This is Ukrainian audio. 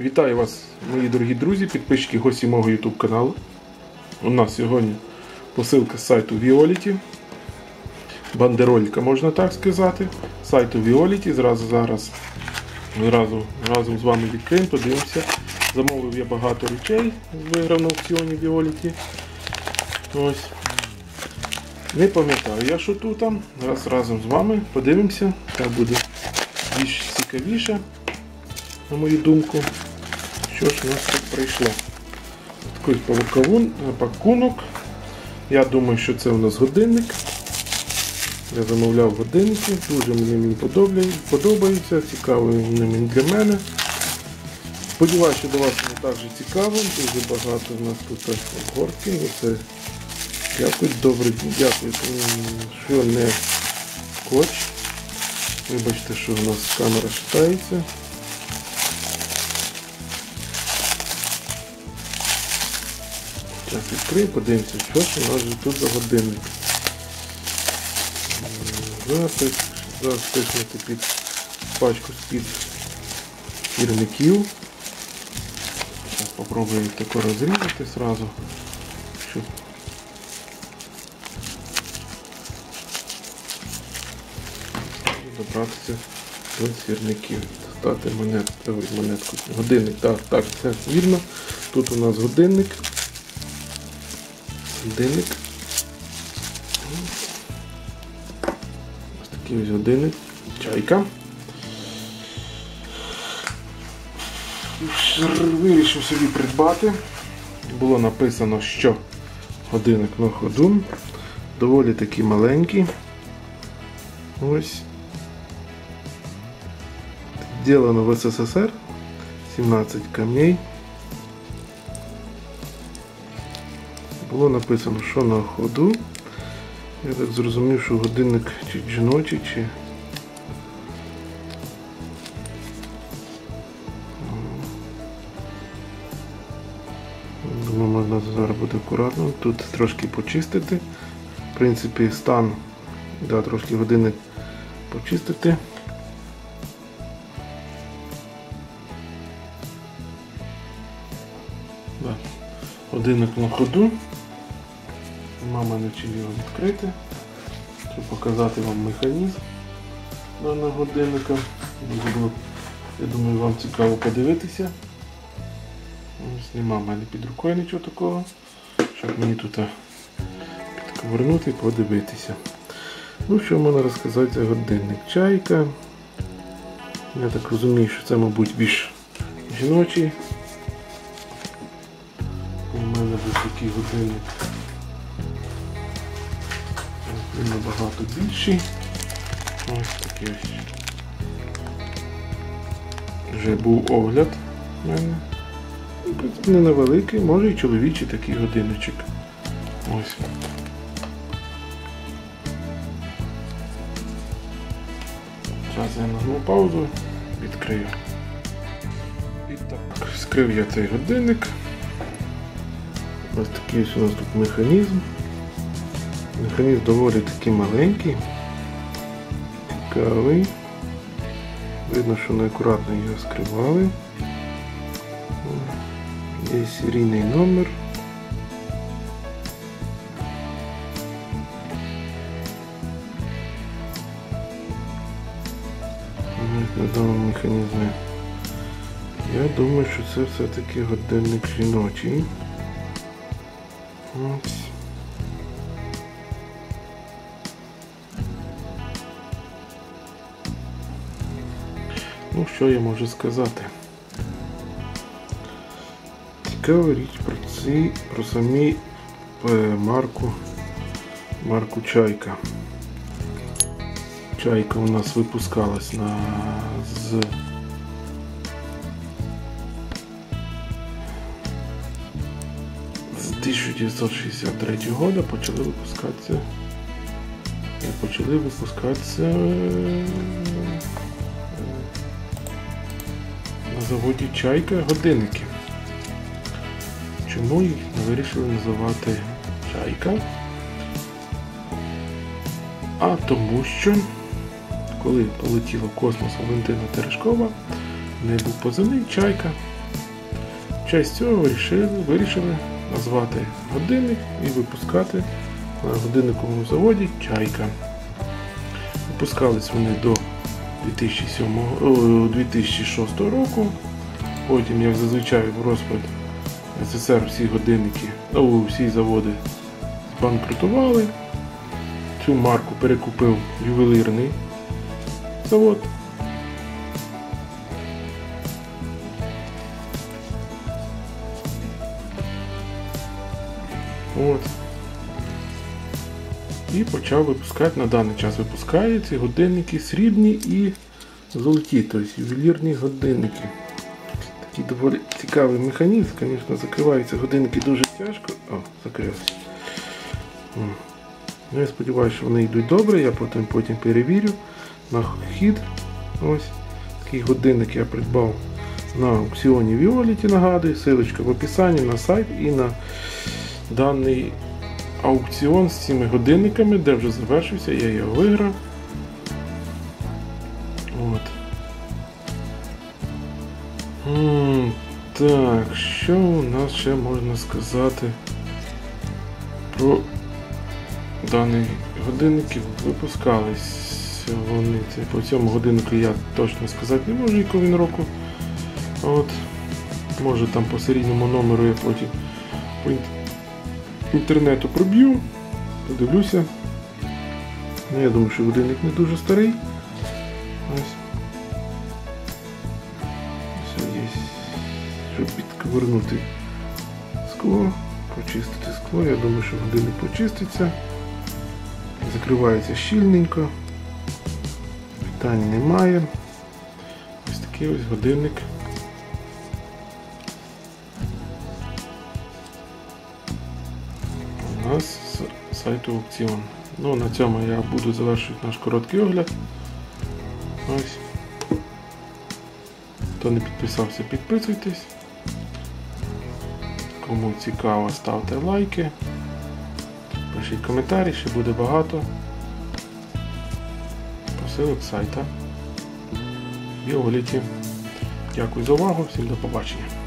Вітаю вас, мої дорогі друзі, підписчики гості мого YouTube каналу. У нас сьогодні посилка з сайту Violet. Бандеролька, можна так сказати. Сайту Violet. Зразу зараз зразу, разом з вами відкриємо, подивимося. Замовив я багато речей, виграв на аукціоні Violet. Ось. Не пам'ятаю я, що тут там. Зараз разом з вами подивимося. Так буде більш цікавіше, на мою думку. Що ж у нас тут прийшло? Такий павуковун, пакунок. Я думаю, що це у нас годинник. Я замовляв годинники, дуже мені мені подобається, цікавий він для мене. Сподіваюся, що до вас воно також цікаво, дуже багато у нас тут обгортки. Це Дякую, добре, дякую, що не скотч. Вибачте, що у нас камера шатається. Зараз відкрию, подивимося, що ж у нас тут за годинник. Зараз зараз тиснути під пачку з-під фірників. Зараз спробуємо тако розрізати щоб добратися до сірників. Стати монет, монетку. Годинник, так, так, це вірно. Тут у нас годинник. Годинник. Ось такий ось годинник. Чайка. Вирішив собі придбати. Було написано, що годинник на ходу. Доволі такий маленький. Ось. Сделано в СССР. 17 камней. Було написано, що на ходу. Я так зрозумів, що годинник чи жіночий, чи... Думаю, можна зараз буде акуратно. Тут трошки почистити. В принципі, стан, да, трошки годинник почистити. Да. Годинник на ходу. Мама навчила його відкрити, щоб показати вам механізм даного годинника. Дуже я думаю, вам цікаво подивитися. Ось Нема в мене під рукою нічого такого, щоб мені тут підковернути і подивитися. Ну, що можна розказати за годинник? Чайка. Я так розумію, що це, мабуть, більш жіночий. У мене був такий годинник. Він набагато більший. Ось такий ось. Вже був огляд в мене. Не невеликий, може і чоловічий такий годинничок. Ось. Зараз я нажму паузу, відкрию. І так, скрив я цей годинник. Ось такий ось у нас тут механізм. Механізм доволі такий маленький, цікавий. Видно, що неаккуратно його скривали. Є серійний номер. На даному механізмі. Я думаю, що це все-таки годинник жіночий. Ось. Ну, що я можу сказати? Цікава річ про ці, про самі е, марку, марку Чайка. Чайка у нас випускалась на з з 1963 года почали випускатися почали випускатися заводі Чайка годинники. Чому їх вирішили називати Чайка? А тому що, коли полетіла космос Валентина Терешкова, в неї був позивний Чайка. В честь цього вирішили, вирішили назвати годинник і випускати на годинниковому заводі Чайка. Випускались вони до 2007, о, 2006 року. Потім, як зазвичай, в розпад СССР всі годинники, о, всі заводи збанкрутували. Цю марку перекупив ювелирний завод. От. І почав випускати, на даний час випускає ці годинники срібні і золоті, тобто ювелірні годинники. Такий доволі цікавий механізм, звісно, закриваються годинники дуже тяжко. О, закрився. Ну, я сподіваюся, що вони йдуть добре, я потім потім перевірю на хід. Ось такий годинник я придбав на аукціоні Violet, нагадую, силочка в описанні на сайт і на даний аукціон з цими годинниками, де вже завершився, я його виграв. От. Так, що у нас ще можна сказати про даний годинники випускались вони. По цьому годиннику я точно сказати не можу, якого він року. От. Може там по серійному номеру я потім інтернету проб'ю, подивлюся. Ну, я думаю, що годинник не дуже старий. Ось. Все є. Щоб підковернути скло, почистити скло. Я думаю, що годинник почиститься. Закривається щільненько. Питань немає. Ось такий ось годинник. Нас з сайту аукціон. Ну, на цьому я буду завершувати наш короткий огляд. Ось. Хто не підписався, підписуйтесь. Кому цікаво, ставте лайки. Пишіть коментарі, ще буде багато. Посилок сайта. Біоліті. Дякую за увагу, всім до побачення.